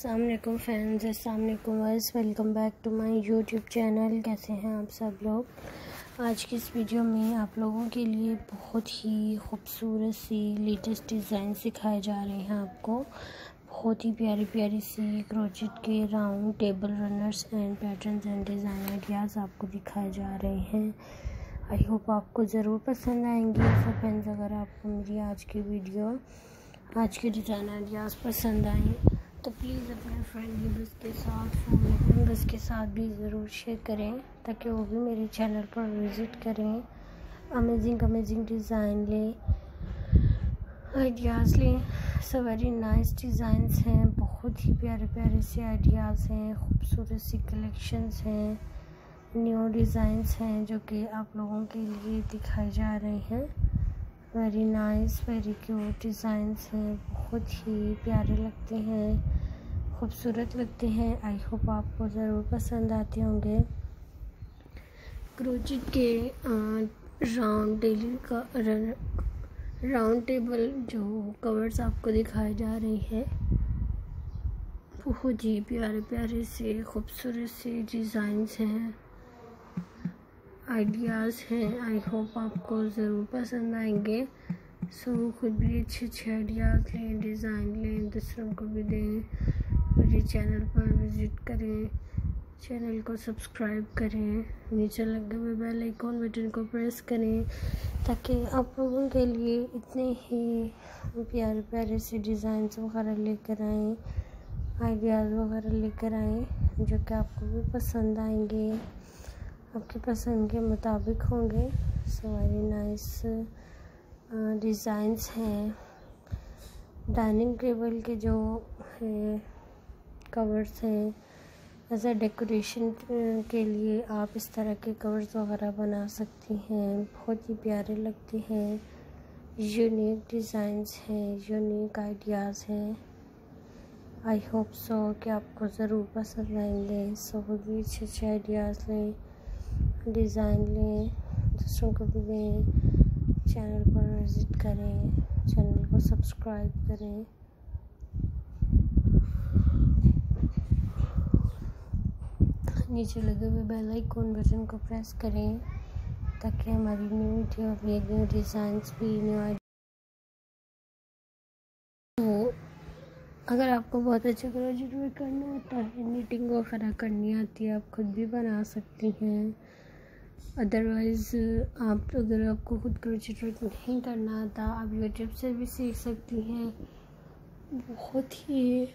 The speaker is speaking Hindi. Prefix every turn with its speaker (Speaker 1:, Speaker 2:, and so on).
Speaker 1: अल्लाम फ्रेंड्स अस्सलाम verse welcome back to my YouTube channel कैसे हैं आप सब लोग? आज की इस वीडियो में आप लोगों के लिए बहुत ही खूबसूरत सी लेटेस्ट डिज़ाइन सिखाए जा रहे हैं आपको। बहुत ही प्यारी प्यारी सी क्रोचिट के round table runners and patterns and design ideas आपको दिखाए जा रहे हैं। आई होप आपको ज़रूर पसंद आएँगे। सो फ्रेंड्स अगर आपको मेरी आज की वीडियो आज के डिज़ाइन आइडियाज़ पसंद आए तो प्लीज़ अपने फ्रेंड मेंबर्स के साथ फैमिली मेंबर्स के साथ भी ज़रूर शेयर करें, ताकि वो भी मेरे चैनल पर विज़िट करें। अमेजिंग अमेजिंग डिज़ाइन लें आइडियाज़ लें। सब वेरी नाइस डिज़ाइंस हैं, बहुत ही प्यारे प्यारे से आइडियाज़ हैं, खूबसूरत सी कलेक्शंस हैं न्यू डिज़ाइंस हैं, जो कि आप लोगों के लिए दिखाए जा रहे हैं। Very nice very cute designs हैं, बहुत ही प्यारे लगते हैं, खूबसूरत लगते हैं। आई होप आपको ज़रूर पसंद आते होंगे। क्रोचिट के राउंड डेली का राउंड टेबल जो कवर्स आपको दिखाए जा रहे हैं, बहुत ही प्यारे प्यारे से, खूबसूरत से डिज़ाइंस हैं। आइडियाज़ हैं। आई होप आपको ज़रूर पसंद आएँगे। सो so, खुद भी अच्छे अच्छे आइडियाज़ लें डिज़ाइन लें दूसरों को भी दें। मेरे चैनल पर विज़िट करें। चैनल को सब्सक्राइब करें। नीचे लगे हुए बेल आइकॉन बटन को प्रेस करें ताकि आप लोगों के लिए इतने ही प्यारे प्यारे से डिज़ाइंस वगैरह लेकर आएँ आइडियाज़ वगैरह लेकर आएँ जो कि आपको भी पसंद आएँगे। आपके पसंद के मुताबिक होंगे। सो वेरी नाइस डिज़ाइंस हैं। डाइनिंग टेबल के जो है कवर्स हैं। एज अ डेकोरेशन के लिए आप इस तरह के कवर्स वगैरह बना सकती हैं। बहुत ही प्यारे लगते हैं। यूनिक डिज़ाइंस हैं यूनिक आइडियाज़ हैं। आई होप सो कि आपको ज़रूर पसंद आएँगे। सो भी अच्छे अच्छे आइडियाज़ लें। डिज़ाइन लें, दूसरों को भी दें, चैनल पर विज़िट करें, चैनल को सब्सक्राइब करें। नीचे लगे हुए बेल आइकॉन बटन को प्रेस करें, ताकि हमारी न्यू वीडियो भी न्यू डिज़ाइंस भी न्यू अगर आपको बहुत अच्छा वर्क करना आता है नीटिंग वगैरह करनी आती है, आप खुद भी बना सकती हैं। अदरवाइज़ आप अगर आपको खुद वर्क नहीं करना आता, आप यूट्यूब से भी सीख सकती हैं। बहुत ही